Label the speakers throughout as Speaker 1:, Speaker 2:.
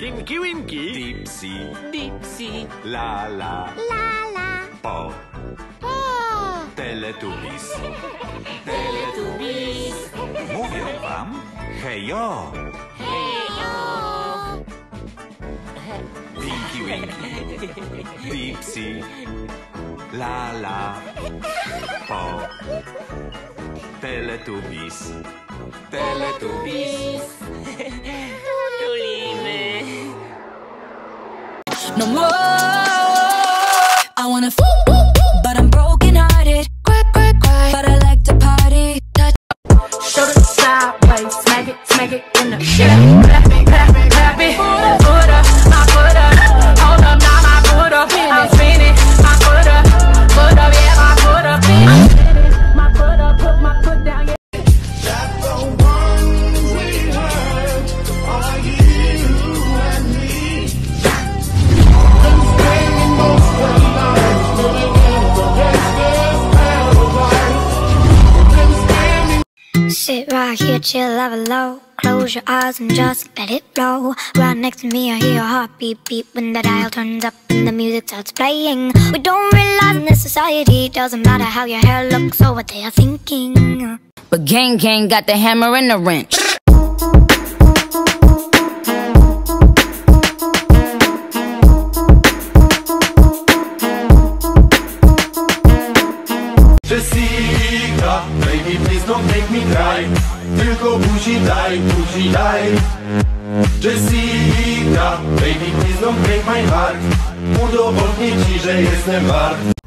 Speaker 1: Tinky Winky,
Speaker 2: Dipsy,
Speaker 3: Dipsy,
Speaker 2: la la,
Speaker 4: La
Speaker 2: po,
Speaker 4: po.
Speaker 2: Teletubbies.
Speaker 3: Teletubbies,
Speaker 2: Mówię wam, hejo,
Speaker 4: Hejo.
Speaker 2: Tinky Winky, Dipsy, la la, po, Teletubbies. Teletubbies.
Speaker 5: no more. I wanna f,
Speaker 4: Sit right here, chill, have a low. Close your eyes and just let it flow. Right next to me, I hear your heartbeat beat when the dial turns up and the music starts playing. We don't realize in this society, doesn't matter how your hair looks or what they are thinking.
Speaker 5: But gang gang got the hammer and the wrench.
Speaker 6: Jessica, baby please don't make me cry Tylko buzi daj, buzi daj. Jessica, baby please don't break my heart. Udowodnię ci, że jestem wart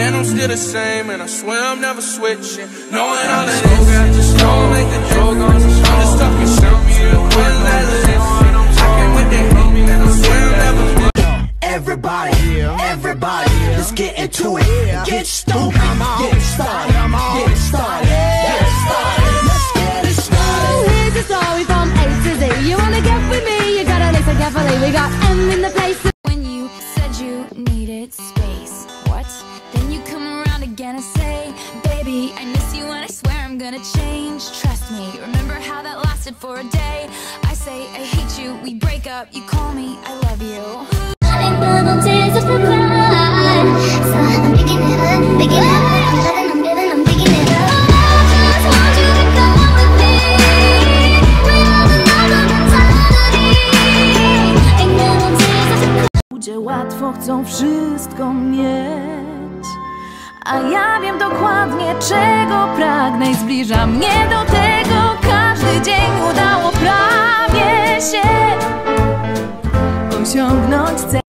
Speaker 7: And
Speaker 8: I'm still the same, and I swear I'm never switching. Knowing all of this, I just don't make a difference. I'm just stuck in some you when that listen. I came with that homie, and I swear I'm never
Speaker 6: Everybody, everybody, let's get into it Get stupid, get started, get started, get started Let's get it started
Speaker 9: Here's the story from A to Z. You wanna get with me? You gotta listen carefully. We got M in the place.
Speaker 5: When you said you needed space, Then you come around again and say, Baby, I miss you and I swear I'm gonna change. Trust me, remember how that lasted for a day? I say, I hate you, we break up, you call me, I love you.
Speaker 9: Ludzie łatwo chcą wszystko mieć. A ja wiem dokładnie czego pragnę I zbliża mnie do tego Każdy dzień udało prawie się. Osiągnąć cel